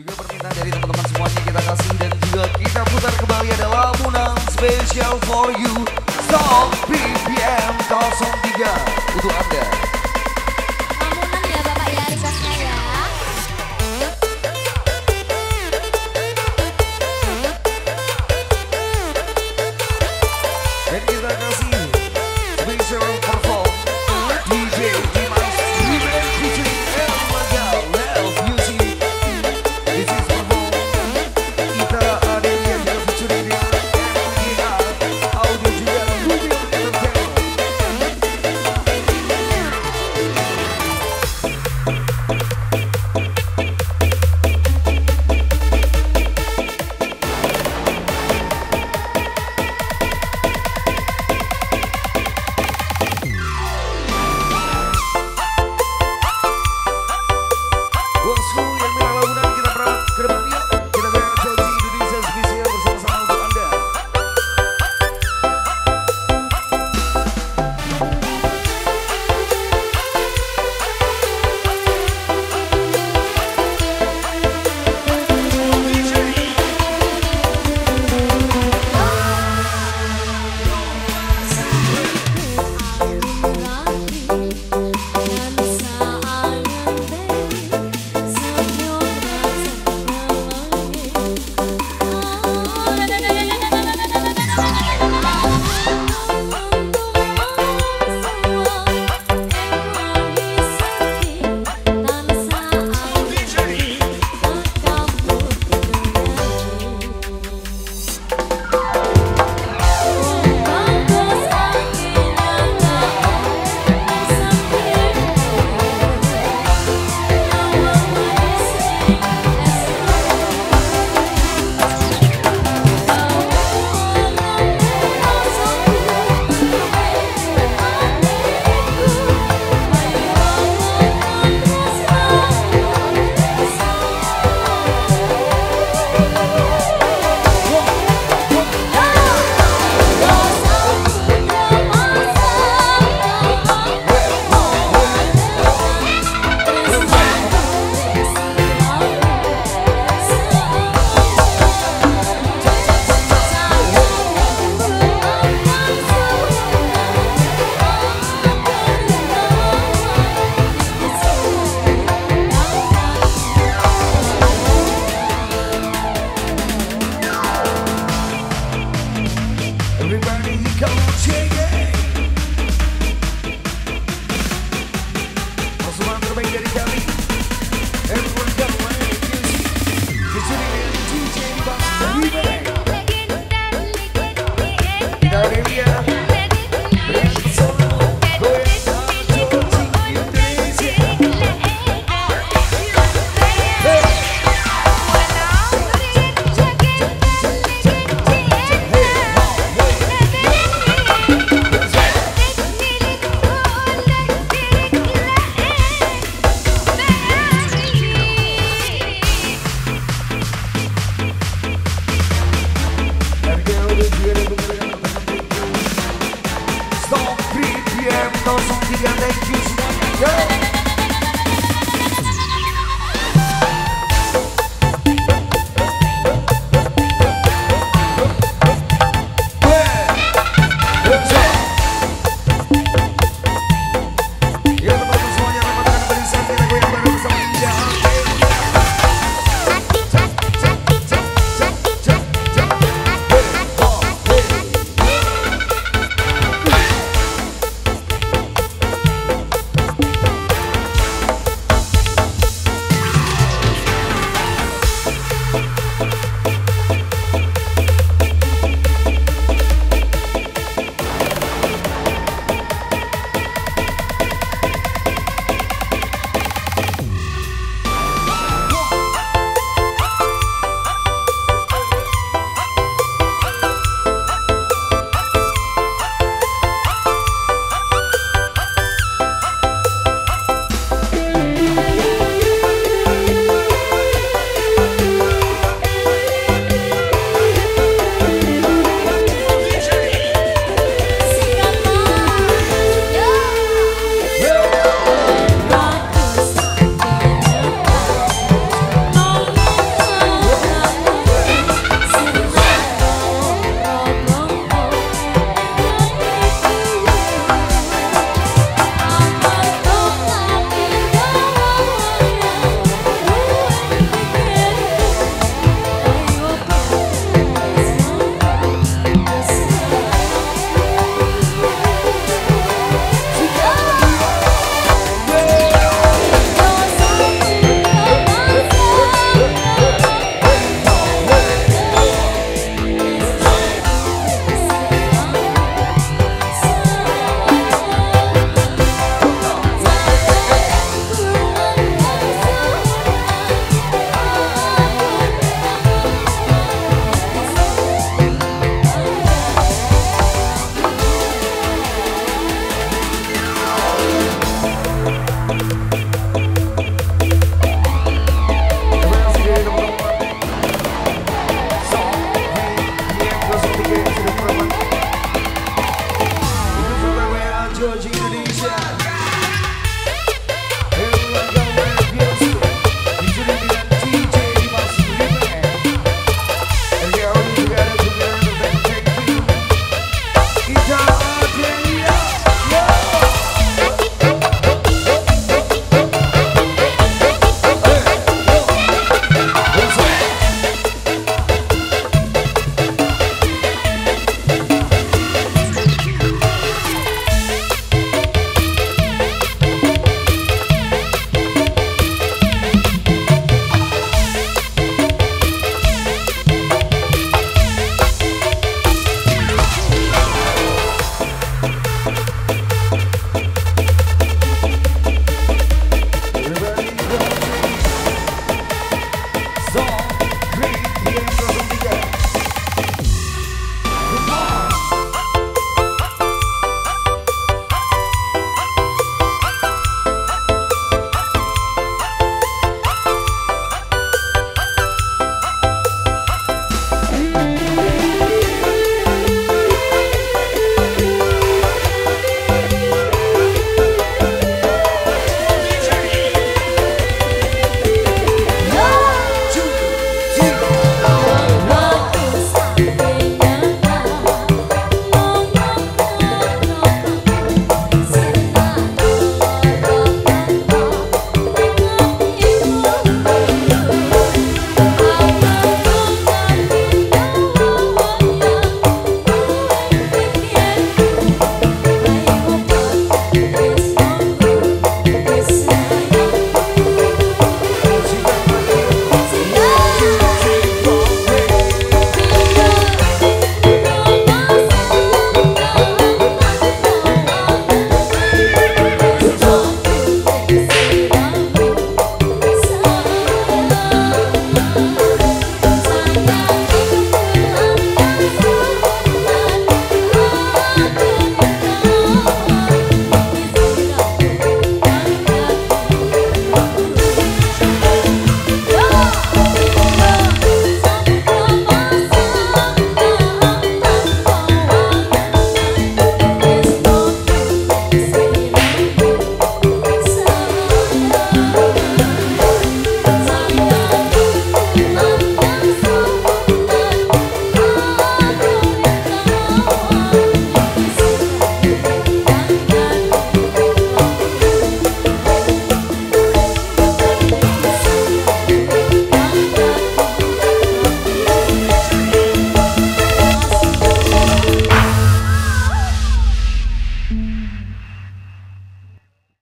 Juga permintaan dari teman-teman semuanya kita kasih. Dan juga kita putar kembali adalah Munang Special for You. Song BPM 03 untuk Anda.